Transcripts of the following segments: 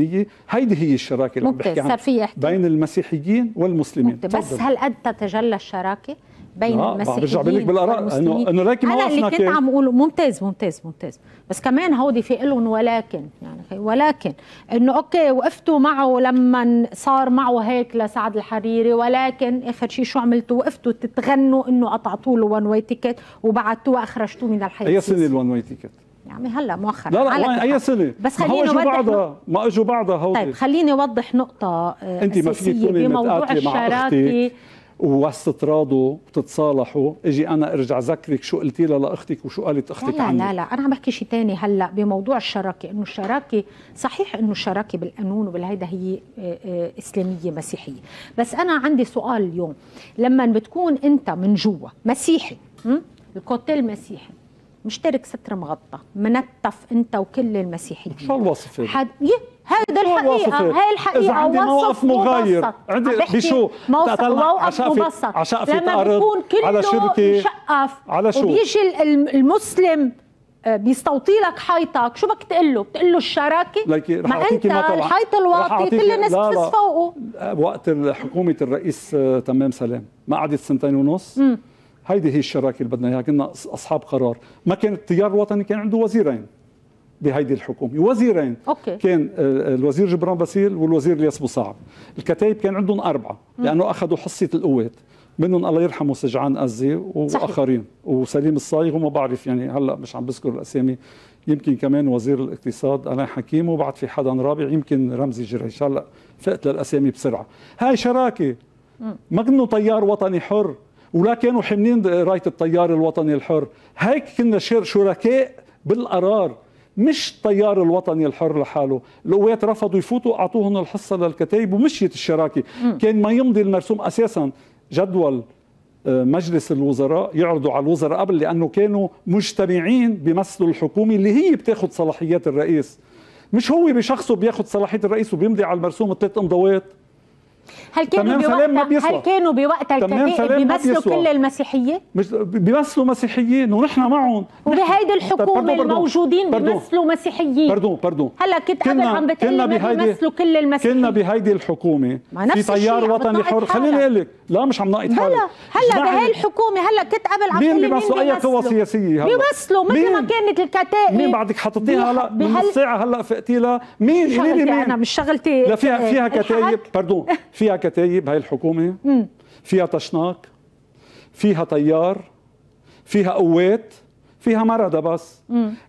الفلسطينية. هيدي هي الشراكة اللي عم بحكي عنها. بين المسيحيين والمسلمين. بس هل قد تتجلى الشراكة بين المسيحيين برجع بقول لك بالآراء. انه إنه لكن ما اللي كنت عم اقوله ممتاز ممتاز ممتاز. بس كمان هودي في لهم ولكن يعني ولكن إنه okay وقفتوا معه لما صار معه هيك لسعد الحريري ولكن آخر شيء شو عملتوا؟ وقفتوا تتغنوا إنه قطعتوا له one way ticket وبعتوه واخرجتوه من الحياة أي سنه ال one way ticket يعني هلا مؤخرا لا لا وين أي سنة. بس خليني ما اجوا بعضها ما إجوا بعضها هودي. طيب خليني أوضح نقطة أنت ما فيك تكوني بموضوع الشراكه واستطرادوا وتتصالحوا إجي أنا أرجع ذكرك شو قلتي لها لأختك وشو قالت أختك لا لا, لا لا أنا عم بحكي شيء ثاني هلا بموضوع الشراكة. إنه الشراكة صحيح إنه الشراكة بالقانون وبالهيدا هي آه، آه، إسلامية مسيحية. بس أنا عندي سؤال اليوم. لما بتكون أنت من جوا مسيحي الكوتيل مسيحي مشترك ستر مغطى منتف انت وكل المسيحيين. شو الوصف حد هذا الحقيقة هاي الحقيقة إذا عندي موقف مغاير. عندي بشو؟ موقف مبسط. عشان في تعرض على شركة. يشقف على شو؟ وبيجي المسلم آه، بيستوطي لك حيطك شو بدك تقول له؟ بتقول له الشراكة؟ ما أنت الحيط الواطي كل الناس بتفوقه فوقه وقت حكومة الرئيس آه، تمام سلام. ما قعدت سنتين ونص. م. هيدي هي الشراكة اللي بدنا إياها. كنا أصحاب قرار. ما كان التيار الوطني كان عنده وزيرين بهيدي الحكومة. وزيرين okay. كان آه، الوزير جبران باسيل والوزير الياس بوصعب الكتايب كان عندهم أربعة. لأنه أخذوا حصة القوات. منهم الله يرحمه سجعان قزي وآخرين. وسليم الصايغ وما بعرف يعني هلأ مش عم بذكر الأسامي. يمكن كمان وزير الاقتصاد آلان حكيم وبعد في حدا رابع. يمكن رمزي جريش. هلأ فقت للأسامي بسرعة. هاي شراكة. ما كنه طيار وطني حر. ولا كانوا حاملين راية الطيار الوطني الحر. هيك كنا شركاء بالقرار مش الطيار الوطني الحر لحاله. القوات رفضوا يفوتوا أعطوهم الحصة للكتايب ومشيت الشراكة. م. كان ما يمضي المرسوم أساسا جدول آه، مجلس الوزراء يعرضوا على الوزراء قبل لأنه كانوا مجتمعين بيمثلوا الحكومة اللي هي بتاخذ صلاحيات الرئيس. مش هو بشخصه بياخذ صلاحية الرئيس وبيمضي على المرسوم ثلاث امضاوات هل كانوا بوقتها هل كانوا بوقتها الكتائب بيمثلوا كل المسيحيه؟ مش بيمثلوا مسيحيين ونحن معهم. وبهيدي الحكومة الموجودين بيمثلوا مسيحيين. بردون بردون هلا كنت قبل عم بتقلي بيمثلوا كل المسيحيين. كنا بهيدي الحكومة. في تيار وطني حر. خليني أقول لك لا مش عم ناقط حالي هلا هلا بهي الحكومة هلا كنت قبل عم مين بيمثلوا أي قوى سياسية هلا؟ بيمثلوا مثل ما كانت الكتائب. مين بعدك حطيتيها هلا؟ من الساعة هلا فقتي لها مين قولي لي مين؟ أنا مش شغلتي لا فيها فيها كتايب pardon فيها كتايب هاي الحكومة. فيها طاشناق فيها تيار فيها قوات فيها مردة بس.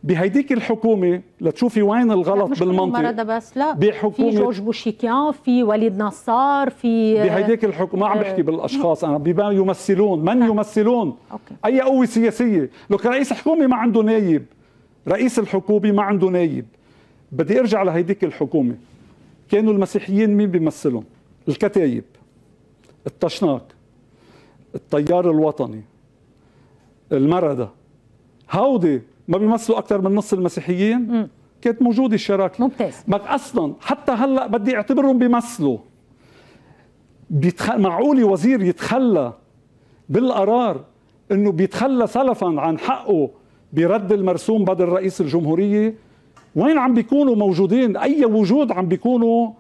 بهيديك الحكومة لتشوفي وين الغلط مش بالمنطق. مرضى بس لا. بحكومة في جورج بوشيكيان في وليد نصار في بهيديك الحكومة ما عم بحكي بالأشخاص أنا بما يمثلون. من يمثلون؟ okay. أي قوة سياسية؟ لو رئيس الحكومة ما عنده نايب. رئيس الحكومة ما عنده نايب. بدي أرجع لهيديك الحكومة. كانوا المسيحيين مين بيمثلهم الكتايب الطشناك الطيار الوطني المردة. هودي ما بيمثلوا أكثر من نص المسيحيين؟ م. كانت موجودة الشراكة. ممتاز. ما أصلا حتى هلأ بدي أعتبرهم بيمثلوا. بيتخ... معقولي وزير يتخلى بالقرار إنه بيتخلى سلفا عن حقه برد المرسوم بدل رئيس الجمهورية؟ وين عم بيكونوا موجودين؟ أي وجود عم بيكونوا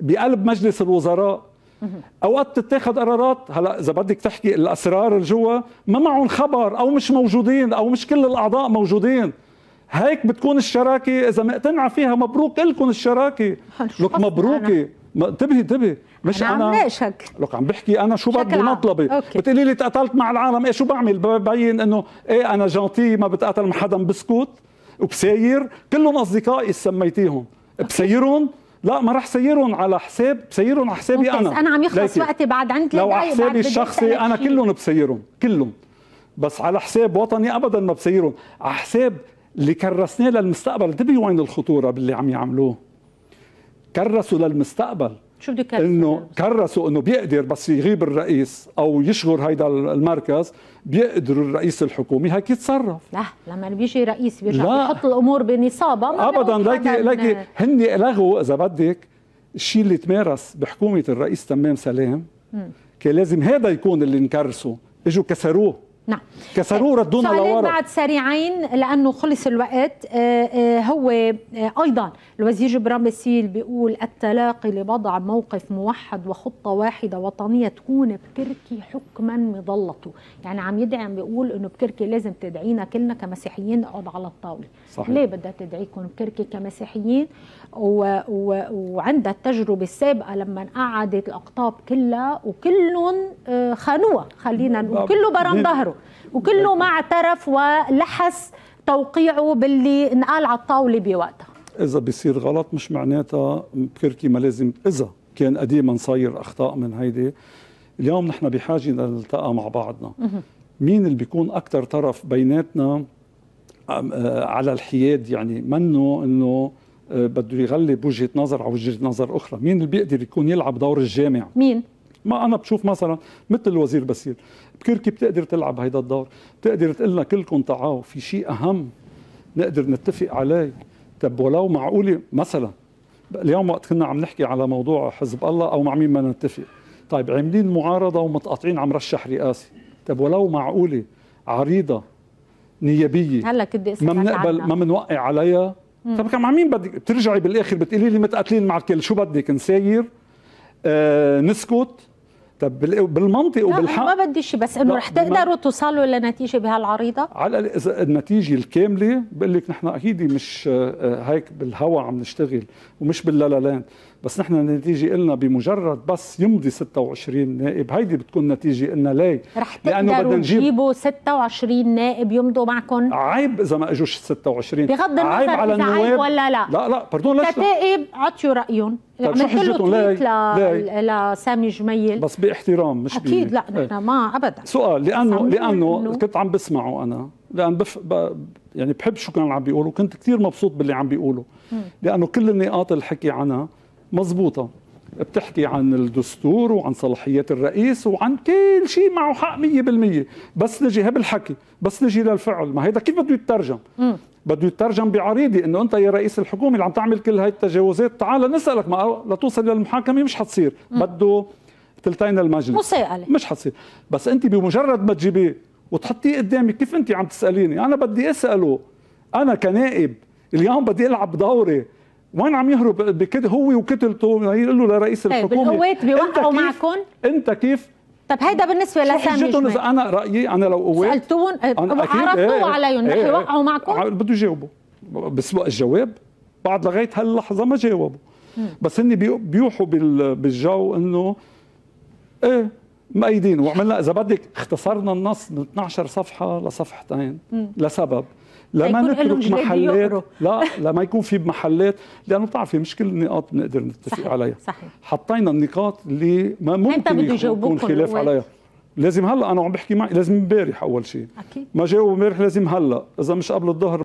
بقلب مجلس الوزراء. أوقات تتاخذ قرارات. هلا إذا بدك تحكي الأسرار الجوا ما معهم خبر أو مش موجودين أو مش كل الأعضاء موجودين. هيك بتكون الشراكة. إذا مقتنعة فيها مبروك لكم الشراكة. لك مبروكة. انتبهي انتبهي. مش أنا أنا. لك عم بحكي أنا شو بدي مطلبي. بتقولي لي تقاتلت مع العالم. إيه شو بعمل؟ ببين إنه إيه أنا جانتي ما بتقاتل مع حدا بسكوت. وبساير كلهم أصدقائي سميتيهم. بسيرهم. لا ما راح سيرهم على حساب بسيرهم على حسابي أنا. أنا عم يخلص وقتي بعد عندي لو على حسابي الشخصي أنا كلهم بسيرهم كلهم. بس على حساب وطني ابدا ما بسيرهم. على حساب اللي كرسناه للمستقبل. انتبهوا وين الخطورة باللي عم يعملوه؟ كرسوا للمستقبل. شو بده إنه كرسوا إنه بيقدر بس يغيب الرئيس أو يشغل هيدا المركز بيقدر الرئيس الحكومي هيك يتصرف. لا لما بيجي رئيس بيرجع بيحط الأمور بنصابها ابدا ليكي ليكي هن لغوا إذا بدك الشيء اللي تمارس بحكومة الرئيس تمام سلام كان لازم هذا يكون اللي نكرسه إجوا كسروه. نعم. ردونا سؤالين لورا بعد سريعين لأنه خلص الوقت. آه، آه، هو آه، أيضا الوزير جبران باسيل بيقول التلاقي لوضع موقف موحد وخطة واحدة وطنية تكون بكركي حكما مظلته. يعني عم يدعي عم بيقول إنه بكركي لازم تدعينا كلنا كمسيحيين نقعد على الطاولة. صحيح. ليه بدها تدعيكم بكركي كمسيحيين؟ و... و... وعندها التجربة السابقة لما قعدت الأقطاب كلها وكلهم خانوها. خلينا نقول كله برم مين- ظهره. وكله ما اعترف ولحس توقيعه باللي انقال على الطاولة بوقتها. إذا بيصير غلط مش معناتها بكركي ما لازم إذا كان قديما صاير أخطاء من هيدي اليوم نحن بحاجة نلتقى مع بعضنا. مين اللي بيكون أكثر طرف بيناتنا؟ آه، على الحياد يعني منه إنه آه، بده يغلب وجهة نظر على وجهة نظر أخرى. مين اللي بيقدر يكون يلعب دور الجامع؟ مين؟ ما أنا بشوف مثلا مثل الوزير بسير بكركي بتقدر تلعب هيدا الدور بتقدر تقول لنا كلكم تعالوا في شيء أهم نقدر نتفق عليه. طب ولو معقولة مثلا اليوم وقت كنا عم نحكي على موضوع حزب الله أو مع مين ما نتفق. طيب عاملين معارضة ومتقاطعين عم رشح رئاسي. طب ولو معقولة عريضة نيابية هلا كنت ما بنقبل ما بنوقع عليها؟ طب كم مع مين بدك؟ بترجعي بالآخر بتقولي لي متقاتلين مع الكل. شو بدك؟ نساير آه نسكت؟ طب بال- بالمنطق وبالحق. ما بدي شيء بس إنه رح تقدروا توصلوا لنتيجة بهالعريضة؟ على إذا النتيجة الكاملة بقول لك نحن أكيد مش آه، آه، هيك بالهوا عم نشتغل ومش باللالالاند بس نحن النتيجة قلنا بمجرد بس يمضي 26 نائب. هيدي بتكون نتيجة قلنا ليه؟ رح تقدروا تجيبوا 26 نائب يمضوا معكم؟ عيب إذا ما إجوش 26 بغض النظر عيب على النواب. ولا لا. لا لا باردون ليش؟ كتائب عطيوا رأيهم. طيب شو حجتهم؟ ليه؟ تويت ل- ليه؟ لسامي جميل. بس باحترام مش أكيد ب- لا إيه. نحن ما ابدا. سؤال لأنه لأنه إنه- كنت عم بسمعه أنا. لأن بف ب... يعني بحب شو كانوا عم بيقولوا. كنت كثير مبسوط باللي عم بيقولوا. لأنه كل النقاط اللي حكي عنها مزبوطة. بتحكي عن الدستور وعن صلاحيات الرئيس وعن كل شيء معه حق 100% بس نجي هي بالحكي بس نجي للفعل. ما هيدا كيف بده يترجم؟ بده يترجم بعريضة إنه أنت يا رئيس الحكومة اللي عم تعمل كل هاي التجاوزات تعال نسألك ما لتوصل للمحاكمه مش حتصير. بده تلتين المجلس. مساءلة. مش حتصير. بس أنت بمجرد ما تجيبيه وتحطيه قدامي كيف أنت عم تسأليني؟ أنا بدي أسأله. أنا كنائب اليوم بدي ألعب دوري. وين عم يهرب بكده هو وكتلته؟ يقول له لرئيس طيب الحكومة. القوات بيوقعوا معكم؟ أنت كيف طب هيدا بالنسبة شو لسامي جميل أنا رأيي أنا لو قوات سالتون عرضتوا إيه، عليهم رح يوقعوا. معكم بده يجاوبوا بس وقت الجواب بعد لغاية هاللحظة ما جاوبوا بس هن بيو- بيوحوا بال- بالجو إنه إيه مأيدين. وعملنا إذا بدك اختصرنا النص من 12 صفحة لصفحتين لسبب. لما نترك محلات. لا لما يكون في محلات لأنه بتعرفي مش كل النقاط بنقدر نتفق صحيح، عليها صحيح. حطينا النقاط اللي ما ممكن يكون خلاف القوات. عليها لازم هلأ أنا عم بحكي معي لازم امبارح أول شيء أكيد ما جاوبوا امبارح لازم هلأ إذا مش قبل الظهر